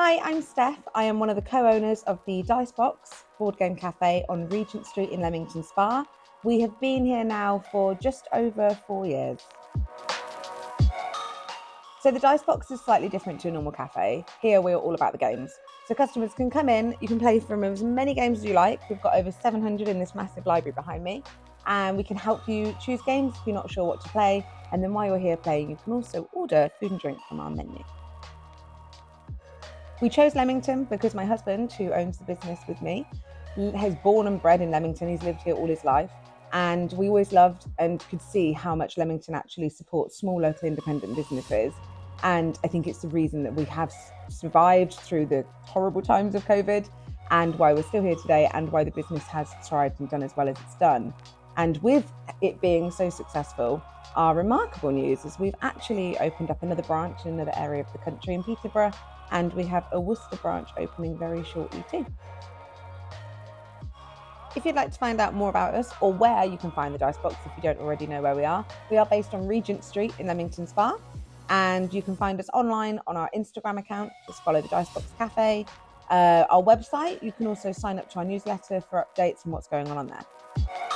Hi, I'm Steph. I am one of the co owners of the Dice Box Board Game Cafe on Regent Street in Leamington Spa. We have been here now for just over four years. So, the Dice Box is slightly different to a normal cafe. Here, we're all about the games. So, customers can come in, you can play from as many games as you like. We've got over 700 in this massive library behind me, and we can help you choose games if you're not sure what to play. And then, while you're here playing, you can also order food and drink from our menu. We chose Leamington because my husband, who owns the business with me, has born and bred in Leamington. He's lived here all his life. And we always loved and could see how much Leamington actually supports small local independent businesses. And I think it's the reason that we have survived through the horrible times of COVID and why we're still here today and why the business has thrived and done as well as it's done. And with it being so successful, our remarkable news is we've actually opened up another branch in another area of the country in Peterborough and we have a Worcester branch opening very shortly too. If you'd like to find out more about us or where you can find the Dice Box if you don't already know where we are, we are based on Regent Street in Leamington Spa and you can find us online on our Instagram account. Just follow the Dice Box Cafe. Uh, our website, you can also sign up to our newsletter for updates and what's going on on there.